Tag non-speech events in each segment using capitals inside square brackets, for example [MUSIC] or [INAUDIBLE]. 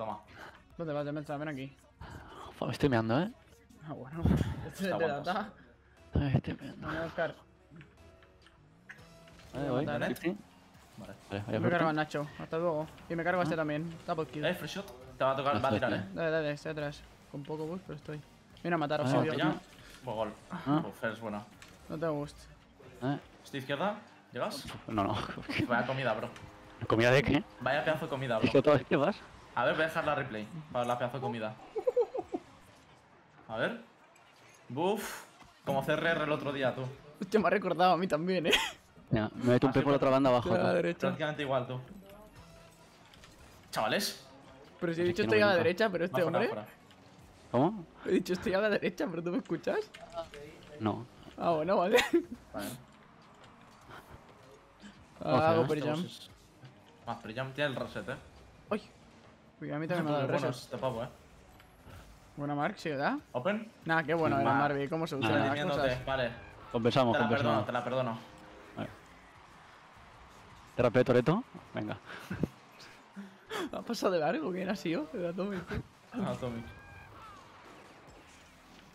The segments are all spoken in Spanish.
Toma. ¿Dónde vas? Ven aquí. Joder, me estoy meando, ¿eh? Ah, bueno. [LAUGHS] Este Está te da. Ay, estoy meando. Vamos a buscar. Vale, voy. ¿eh? Vale. Me cargo a Nacho. Hasta luego. Y me cargo a este también. Double kill. Eh, free shot. Te va a tocar, va a tirar, eh. Dale, dale, estoy atrás. Con poco boost, pero estoy. Viene a matar a Ah, Obsidio. Buen gol. Ah. Es bueno. No tengo boost. Eh, Estoy izquierda. ¿Llegas? No, no. Vaya comida, bro. ¿Comida de qué? Vaya pedazo de comida, ¿Es bro. que vas? A ver, voy a dejar la replay para la pedazo de comida. A ver. Buf. Como CRR el otro día, tú. Hostia, me ha recordado a mí también, eh. Mira, me meto un pez sí, por la otra banda abajo. Estoy a la tú. derecha. Prácticamente igual, tú. Chavales. Pero si he dicho estoy a la derecha, pero este hombre. ¿Cómo? He dicho estoy a la derecha, pero tú me escuchas. No. Ah, bueno, vale. Vale. Ah, hago Ah, pero ya tiene el reset, eh. Uy. Uy, a mí también me ha dado el bueno este pavo, eh. Buena Mark, ¿sí, verdad? Open. Nah, qué bueno era Va. Marby, cómo se usan las cosas. Vale. Compensamos, Te la perdono, compensamos. te la perdono. ¿Te rapeo Toreto? Venga. [LAUGHS] Ha pasado de largo, ¿quién ha sido? De Atomic. Atomic.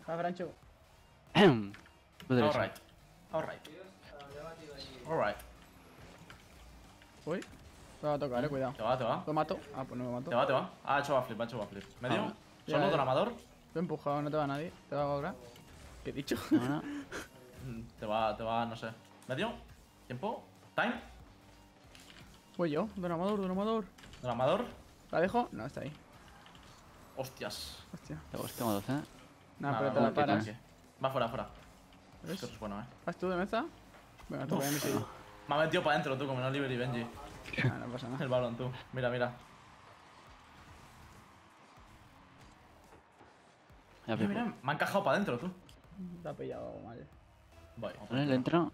Ah, Francho. [CLEARS THROAT] Tú derecha. Alright. Alright. Alright. Uy. Te va a tocar, eh, cuidado. Te va, te va. Lo mato. Ah, pues no me mato. Te va, te va. Ah, ha hecho flip, ha hecho flip. ¿Medio? Ah, ¿Solo con amador? Te he empujado, no te va nadie. Te va ahora. ¿Qué he dicho? Mm, Te va, te va, no sé. ¿Medio? ¿Tiempo? ¿Time? Voy yo, don Amador, don Amador. ¿Del amador? ¿La dejo? No, está ahí. Hostias. Hostia. Te tengo dos, ¿eh? Nah, Nada, pero te no, la paras. Va fuera, fuera. ¿Ves? Esto es bueno, eh. ¿Vas tú de mesa? Venga, tú, voy a mi sitio. Me ha metido para adentro tú, como en Oliver y Benji. Ah, [LAUGHS] no pasa nada. El balón, tú. Mira, mira. Mira, mira, me ha encajado para adentro, tú. Te ha pillado mal. Voy. Vale, le entra.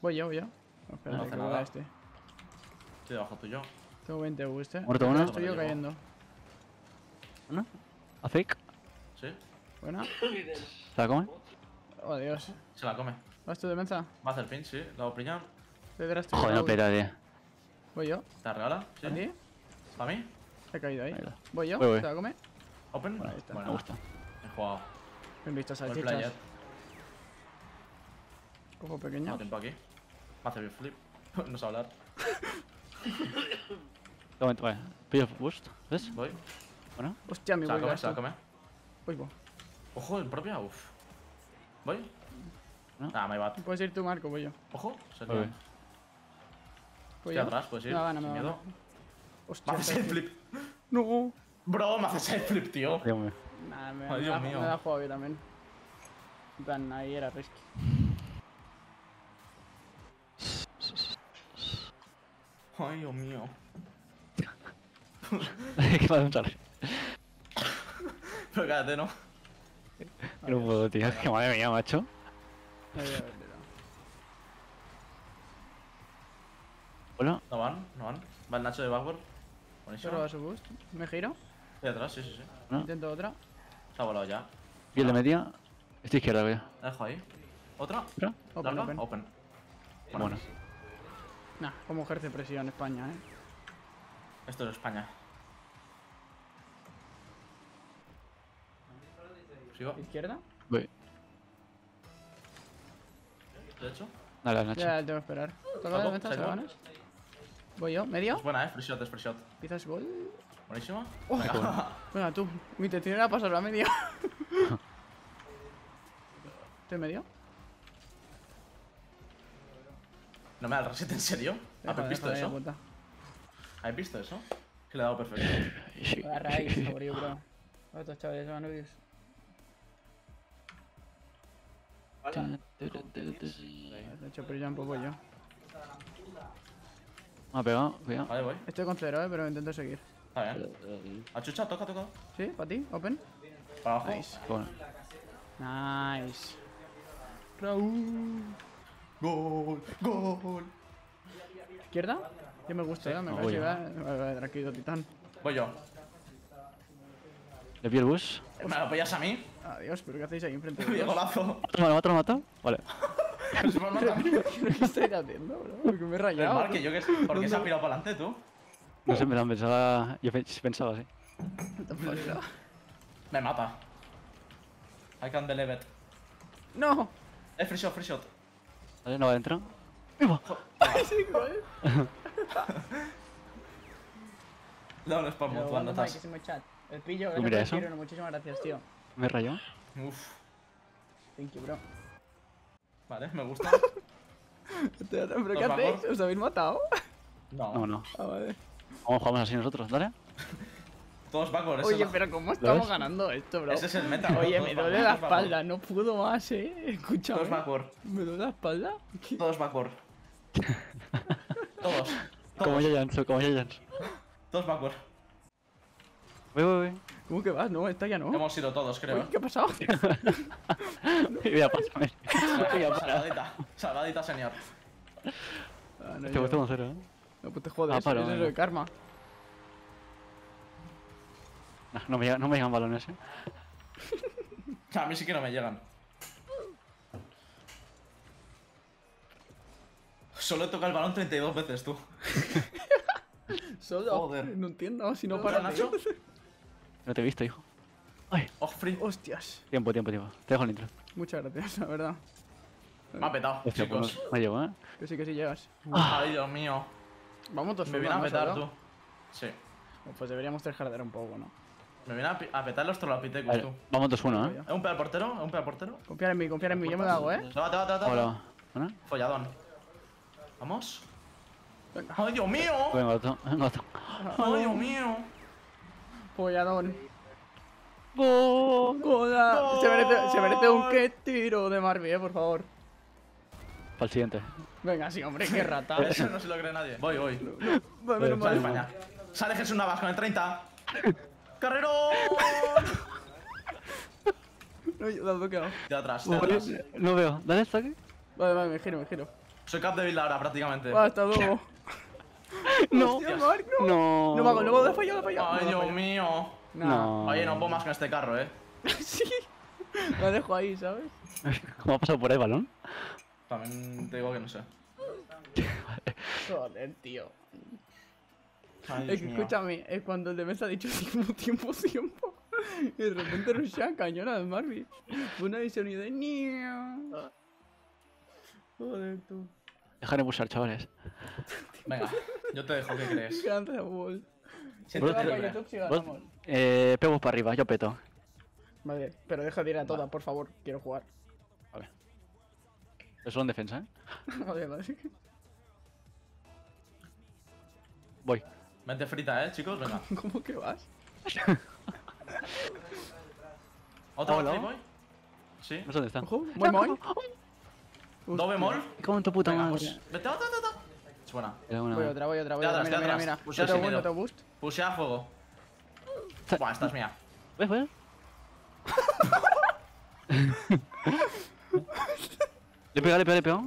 Voy yo, voy yo. No, espérate, No hace nada. este. Estoy debajo tuyo. Tengo 20 boost, eh. Muerto uno. Estoy yo cayendo. ¿Una? ¿A fake? ¿Sí? Buena. ¿Se la come? Oh, Dios. Se la come. ¿Vas tú de mesa? Va a hacer pinch, sí. La hago priña. Detrás tú. Joder, no peta, tío. Voy yo. ¿Te la regala? ¿Sí? ¿A ti? ¿Para mí? He caído ahí. Ahí. Voy yo. Voy, voy. ¿Te la come? ¿Open? Ahí está. Bueno, Me gusta. He jugado. Bien visto, salchichas. Cojo Tengo pequeño. tiempo aquí. Va a hacer bien flip. [LAUGHS] no sé hablar. [LAUGHS] Toma, vale. Pillo boost, ¿ves? Voy. Bueno. Hostia, mi Se la come, se la come. Uy, bo. Ojo, el propio. Uf. ¿Voy? ¿No? Ah, me va. Puedes ir tú, Marco, voy yo. Ojo. Se Voy. yo. atrás, puedes ir. Me sin me da miedo. gana. Me Hostia, hace side flip. No. Bro, me hace side flip, tío. Dios mío. Nah, me, Ay, me, Dios da, mío. me da juego yo también. En plan, ahí era risky. Ay, Dios mío. [LAUGHS] ¿Qué va a pensar? Pero cállate, ¿no? No puedo, tío. Que madre mía, macho. Ahí, a ver, mira. Hola. No van, no van. Va el Nacho de backward. Buenísimo. roba su boost. Me giro. Estoy atrás, sí, sí, sí. ¿No? Intento otra. Se ha volado ya. Piel de media. Estoy izquierda, voy. La dejo ahí. ¿Otra? ¿Otra? Open, open. Open. Bueno. Nah, como ejerce presión España, eh. Esto es España. ¿Sigo? Izquierda. Voy. ¿De hecho? Dale, Nacho. Ya tengo que esperar. Toca de meta. Voy yo, medio. Es buena, eh. Free shot, es free shot. Quizás gol. Buenísima. Oh. Venga. Venga, tú. Mi intención era pasarlo a medio. [LAUGHS] ¿Estoy medio? ¿No me da el reset en serio? ¿Habéis visto eso? ¿Habéis visto eso? Que le he dado perfecto. Agarra ahí, [LAUGHS] yo, bro. Otros chavales van a ver. De hecho, pero ya un poco yo. Me ha pegado, cuidado. Vale, voy. Estoy con cero, eh, pero intento seguir. Está bien. Achucha, toca, toca. ¿Sí? ¿Para ti? ¿Open? Para abajo. Nice. Bueno. Nice. Raúl. Gol, gol. ¿Izquierda? Yo me gusta, ¿eh? Me voy yo. va. Vale, vale, tranquilo, titán. Voy yo. Le pido el bus. ¿Me lo apoyas a mí? Adiós, pero ¿qué hacéis ahí enfrente [LAUGHS] Me de golazo. ¿Lo mata, lo mata? Vale. [LAUGHS] A mí. ¿Pero qué estáis haciendo, bro? Porque me he El rayado. Mark, que yo que porque se ha pirado para adelante, tú. No sé, me la pensaba. Yo pe- pensaba así. Me mata. I can't believe it. No. Eh, free shot, free shot. ¿Vale? No va adentro. ¡Viva! Sí. No, no es por Pero mutual, maquísimo chat. El pillo, Pues gracias por giro, muchísimas gracias, tío. Me rayó. Uf. Thank you, bro. Vale, me gusta. ¿Pero qué hacéis? vagos. ¿Os habéis matado? No. No, no. Ah, vale. Vamos, jugamos así nosotros, ¿dale? Todos backward, ese Oye, es- pero ¿cómo estamos ganando esto, bro? Ese es el meta. bro, Oye, me duele la backward. espalda, no puedo más, eh. Escúchame. Todos backward. ¿Me duele la espalda? ¿Qué? [LAUGHS] Todos backward. Todos. Como Todos. Giants, como Giants. Todos backward. Voy, voy, voy. ¿Cómo que vas? No, esta ya no. Hemos sido todos, creo. Uy, ¿Qué ha pasado? [LAUGHS] Pásame. [LAUGHS] Venga, para. Salvadita. Salvadita, señor. Ah, no, Te gustó un cero, ¿eh? no, pues te jodes, Ah, para, es eso de karma. No, no me, llega- no me llegan balones, ¿eh? [LAUGHS] A mí sí que no me llegan. Solo he tocado el balón 32 veces, tú. Solo. Joder. No entiendo, si no ¿Tú, para Nacho? No te he visto, hijo. Ay, Oh, free. Hostias. tiempo, tiempo, tiempo. Te dejo el intro. Muchas gracias, la verdad. Me ha petado, Hostia, pues chicos. no llego, ¿eh? Que sí, que sí llegas. Ay, Dios mío. Vamos todos Me viene a petar, tú. Sí. Pues deberíamos trejardear un poco, ¿no? Me viene a, petar los trolapitecos, tú. vamos 2-1, ¿eh? ¿Es un pedo al portero? ¿Es un pedo portero? Confiar en mí, confiar en mí, yo me lo hago, ¿eh? Te va, te va, te va, te va. Hola. Folladón. ¿Vamos? Venga. ¡Ay, Dios mío! Venga, otro. Venga, otro. ¡Ay, Dios mío! Polladón. Se merece, se merece un qué tiro de Marby, eh, por favor. Para el siguiente. Venga, sí, hombre, qué rata. [LAUGHS] Eso no se lo cree nadie. Voy, voy. Menos Sale. España. Sale Jesús Navas con el 30. ¡Carrerón! No, yo lo he bloqueado. De atrás, de atrás. No veo. Dale esto aquí. Vale, vale, me giro, me giro. Soy cap de ahora prácticamente. Va, hasta luego. No. Hostia, Marc, no. No. No, va, no, lo he fallado, lo he fallado. ¡Ay, Dios mío! No. Oye, no puedo más con este carro, eh. [LAUGHS] sí. Lo dejo ahí, ¿sabes? [LAUGHS] ¿Cómo ha pasado por ahí balón? También te digo que no sé. [LAUGHS] Joder, tío. Ay, Es que escúchame, es cuando el defensa ha dicho tiempo, tiempo, tiempo. Y de repente rushea cañón al Marby. Una visión y de niño. Joder, tú. Dejar de pulsar, chavales. Venga, yo te dejo, ¿qué crees? [LAUGHS] Gracias, Wolf. Siéntete Para. YouTube si Vos- ganamos. Eh, pegos para arriba, yo peto. Vale, pero deja de ir a toda, por favor. Quiero jugar. Vale. Eso es en defensa, ¿eh? [LAUGHS] Vale, vale. Voy. Mente frita, eh, chicos, venga. [LAUGHS] ¿Cómo que vas? ¿Otra Hola. vez voy? Sí. No sé dónde está. Ojo, muy muy. ¿Do bemol? ¿Cómo en tu puta Venga, madre? pues. Vete, vete, vete. Es buena. Era una- Voy otra, voy otra, voy De otra. Mira, de mira, boost, boost. Pusea a fuego. Buah, esta es mía. ¿Ves, ves? [LAUGHS] Le he pegado, le he pegado, le he pegado.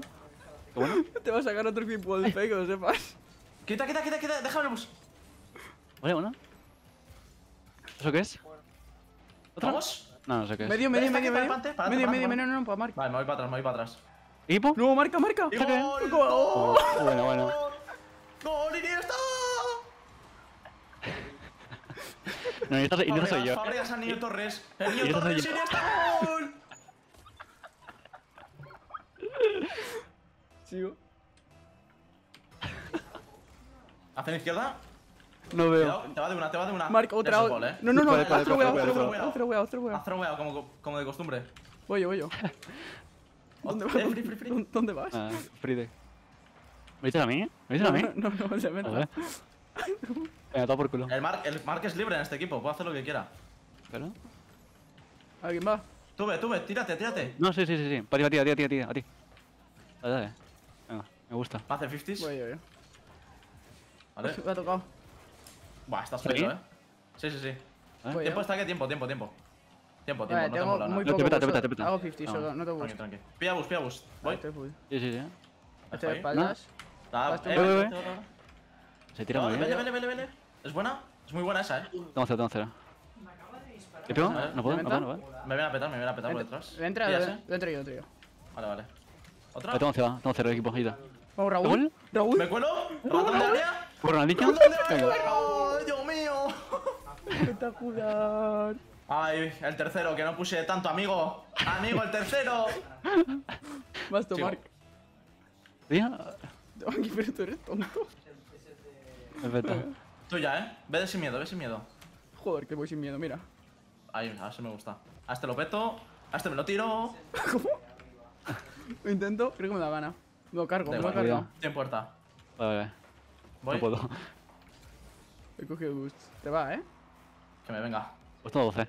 Qué bueno. Te va a sacar otro wall fake, que lo sepas. Quita, quita, quita, quita. Déjame el bus. Vale, bueno. ¿Eso qué es? ¿Otra? ¿Vamos? No, no sé qué es. Medio, medio, medio, medio. Medio, medio, medio, no, no, para Mark. Vale, me voy para atrás, me voy para atrás. ¿Equipo? No, marca, marca. ¡Y ¿Está qué? gol! ¡Gol! Bueno, bueno. ¡Gol, Iniesta! [LAUGHS] No, y no soy- yo. Fábregas al niño Torres. El niño Torres. Iniesta, gol. Sigo. Hacia la izquierda. No veo. Te va de una, te va de una. Marca otra. Gol, eh. No, no, no. Otro vale, wea, vale, otro vale. wea, otro wea, otro wea. Haz throwback como, como de costumbre. Voy yo, voy yo. [LAUGHS] ¿Dónde Eh, [LAUGHS] vas? free, free, free. ¿Dónde vas? Ah, Fride. ¿Me dices a mí? ¿Me dices a mí? [LAUGHS] No, no, no, se ver. Venga, todo por culo. El Mark, el Mark es libre en este equipo, puede hacer lo que quiera. ¿Pero? ¿Alguien va? Tú ve, tú ve, tírate, tírate. No, sí, sí, sí, sí. Para ti, a ti, a ti, a ti, a ti. Dale, dale. Venga, me gusta. Va a hacer 50s. Voy yo, yo. Vale. Me ha tocado. Buah, estás ¿Sí? feo, eh. Sí, sí, sí. Voy Tiempo está aquí, tiempo, tiempo, tiempo. Tiempo, tiempo, Vale, no te tengo nada. No, te poco peta, te peta, te peta. Hago 50 Ah. solo, no te Tranqui, boost. tranqui. Pilla bus, pilla bus. Voy. Sí, sí, sí. Estoy de espaldas. Se tira No, muy Vele, bien. vele, vele, vele. ¿Es buena? Es muy buena esa, eh. Tengo cero, tengo cero. ¿Le pego? No puedo, ¿Me no puedo, no puedo. Me viene a petar, me viene a petar por Entra, detrás. entra, eh. dentro yo, dentro yo. Vale, vale. ¿Otra? Tengo cero, tengo cero equipo, ayuda. Vamos, Raúl. ¿Raúl? Raúl. ¿Me cuelo? ¿Ratón de área? Ronaldinho. Venga. ¡Oh, Dios mío! [LAUGHS] Espectacular. Ay, el tercero, que no puse tanto, amigo. Amigo, el tercero. [LAUGHS] Vas tú. Mark. Ay, pero tú eres tonto. Perfecto. Tuya, ¿eh? Ve sin miedo, ve sin miedo. Joder, que voy sin miedo, mira. Ahí, a este me gusta. A este lo peto, a este me lo tiro. [LAUGHS] ¿Cómo? Lo intento, creo que me da gana. Me lo cargo, me lo cargo. Tiene puerta. Vale, vale. Voy. No puedo. He cogido boost. Te va, ¿eh? Que me venga. Pues todo 12.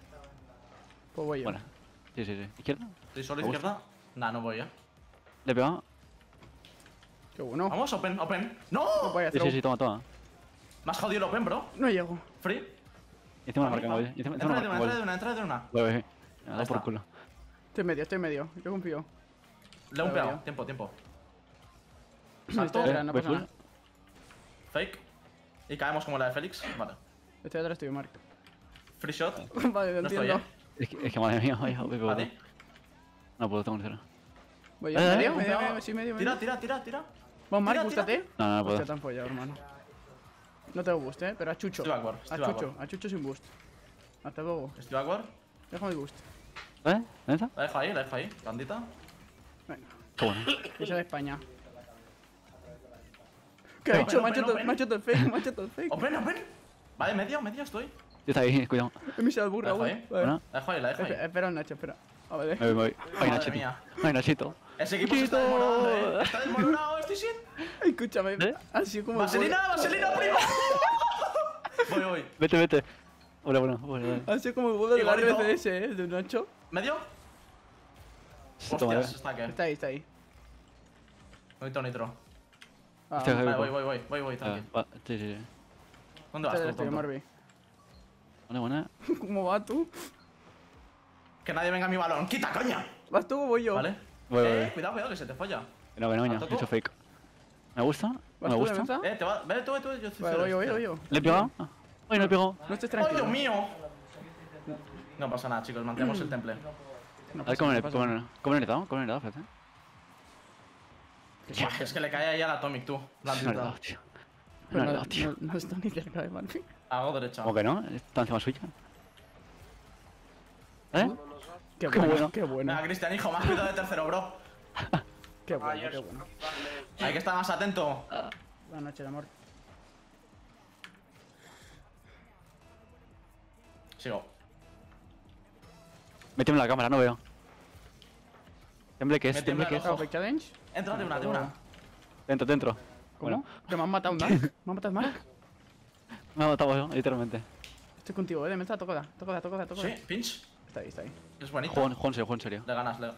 Pues voy yo. Bueno. Sí, sí, sí. ¿Izquierda? ¿Estoy solo izquierda? Nah, no voy, eh. Le he pegado. Qué bueno. Vamos, open, open. ¡No! Vaya Sí, throw. sí, sí, toma, toma. Me has jodido el open, bro. No llego. Free. Y encima la Vamos, marca vamos. móvil. Y encima Entra de una, marca entra de una, entra de una. Voy, voy. Me por culo. Estoy medio, estoy medio. Yo confío. Le he un pegado. Tiempo, tiempo. Salto. estoy no pasa nada. Fake. Y caemos como la de Félix. Vale. Estoy atrás tuyo, Mark. Free shot. [LAUGHS] vale, lo No entiendo. ¿eh? Es que, es que madre mía, vaya, voy ¿A por? No puedo, tengo un cero. Voy yo. Eh, eh, ¿Medio? Un ¿Medio? pegado. medio? Sí, medio, Tira, medio. tira, tira, tira. Vamos, Mark, bústate. No, no, no puedo. Hostia, te han follado, hermano. No tengo boost, eh, pero a Chucho. Estoy backward, A Chucho, a Chucho sin boost. Hasta luego. Estoy backward. Déjame el boost. ¿Eh? ¿Dónde está? La dejo ahí, la dejo ahí. Bandita. Venga, Qué bueno. que sea de España. ¿Qué ha hecho? open, Macho open. macho el fake, macho el fake. Open, open. Vale, medio, medio estoy. Yo está ahí, cuidado. He misado el burro, La dejo güey. ahí. La dejo ahí, la dejo Espera, ahí. espera, Nacho, espera. A ver, me voy, me voy. Ay, Madre Nachito. Ay, Nachito. Ese equipo se está desmoronando, eh. Está desmoronado, estoy sin. escúchame. ¿Eh? Ha sido como. el ¡Vaselina, vaselina, primo! [LAUGHS] Voy, voy. Vete, vete. Hola, bueno, bueno, Ha sido como el gol de la. RCS, eh, el de Nacho. ¿Medio? Hostias, eh. está que. Está ahí, está ahí. Nitro, nitro. Ah, Hostia, Vale, voy, voy, voy, voy, voy, voy, Ah, Sí, sí, sí. ¿Dónde vas tuyo, tonto? Marvi. Buena, buena. [LAUGHS] ¿Cómo vas tú? Que nadie venga a mi balón. ¡Quita, coña! ¿Vas tú o voy yo? ¿Vale? Voy, Eh, voy. cuidado, cuidado, que se te falla. No, que no, ¿Al coño. toco? He hecho fake. ¿Me gusta? ¿Vas ¿Me gusta? Eh, te va. Vete tú, vete tú, yo estoy Vale, voy voy estoy voy yo. ¿Le he pegado? Ah. Ay, no he pegado. No estés ¡Oh, tranquilo. Dios mío! No pasa nada, chicos, mantenemos el temple. No A ver pasa cómo nada, le cómo cómo le he dado, cómo le he dado, fíjate. Es que le cae ahí al Atomic, tú. No le he Blandito. dado, tío. Pero No no, tío. no, no está ni cerca de Marvi. Hago derecha. ¿Cómo que no? Está encima suya. ¿Eh? Qué Qué bueno, bueno. qué bueno. Venga, Cristian, hijo, más cuidado de tercero, bro. Qué bueno, qué bueno. Hay que estar más atento. Buenas noches, amor. Sigo. Méteme la cámara, no veo. Temble que es, temble que es. Entra de una, de una. Dentro, dentro. ¿Cómo? Bueno, Que me han matado un [LAUGHS] Mark. Me han matado un Mark. me ha matado yo, literalmente. Estoy contigo, eh. De mesa, tocoda, tocoda, tocoda, tocoda. Sí, pinch. Está ahí, está ahí. Es bonito. Juego en serio, en serio. Le ganas, le.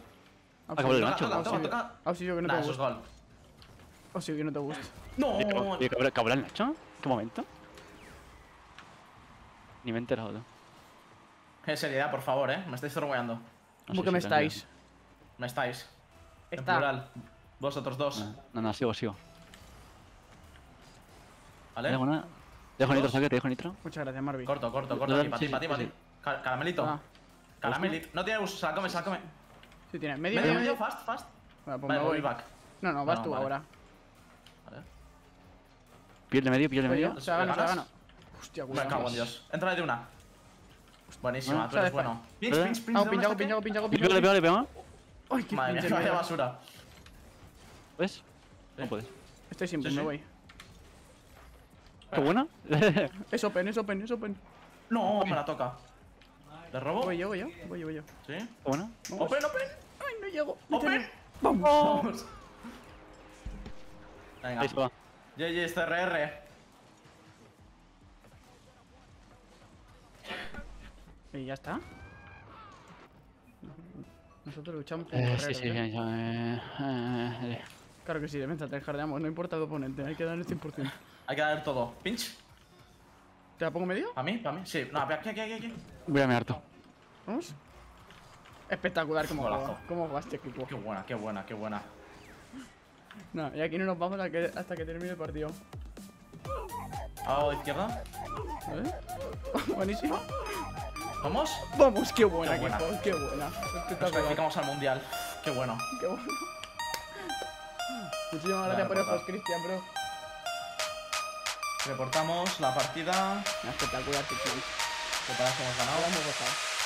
Acabó el toca, Auxilio. toca. Auxilio que no Nah, te eso es gusta. Auxilio que no te gusta. No. Oye, ¿cabrá, cabrá el Nacho? ¿Qué momento? Ni me he enterado, tú. Qué seriedad, por favor, eh. Me estáis zorrogueando. No ¿Cómo que si me estáis? Me estáis. En Está. plural. Vosotros dos. No, no, no, sigo, sigo. ¿Vale? Dejo una. Dejo nitro, saque, te dejo nitro. Muchas gracias, Marvi. Corto, corto, corto. Aquí, para ti, para ti, para ti. Ca- Caramelito. Ah, Caramelito. No tiene uso, se la come, se la come. sí tiene. Medio, Medio, fast, fast. Vale, pues Vale, me voy voy. back. No, no, vas No, tú vale. ahora. Vale. Pierde medio, pierde Voy medio. Se la gano, se. Hostia, Me cago en Dios. Entra de una. Buenísima, Bueno, tú eres bueno. Pinch, pinch, pinch. Hago ¿de pinch, hago pinch, hago pinch, hago pinch. pego, le pego, le pego. Ay, qué Madre mía, vaya mierda. basura. ¿Ves? No puedes. Estoy Sí, me voy. ¿Qué buena? [LAUGHS] Es open, es open, es open. No, me la toca. ¿Le robo? Voy yo, voy yo, voy yo, voy yo. ¿Sí? ¿Qué buena? Vamos. Open, open. Ay, no llego. Open. Vamos. Vamos. Venga. Ahí se va. GG, este RR. Y ya está. Nosotros luchamos con Eh, guerreros, sí, sí, ¿eh? ya, eh, eh, Claro que sí, defensa, te jardeamos, no importa el oponente, hay que dar el 100%. Hay que dar todo. Pinch. ¿Te la pongo medio? ¿Para mí? ¿Para mí? Sí. No, aquí, aquí, aquí, aquí. Voy a mirar tú. ¿Vamos? Espectacular como juega. ¿Cómo juega este equipo? Qué buena, qué buena, qué buena. No, y aquí no nos vamos a que- hasta que termine el partido. De izquierda. [LAUGHS] Buenísimo. ¿Vamos? Vamos, qué buena, Qué qué buena. buena. Qué buena. Nos clasificamos al mundial. Qué bueno. Qué bueno. Muchísimas gracias por el host, Cristian, bro. Reportamos la partida. Espectacular, tío. Que para hemos ganado. Ahora hemos gozado.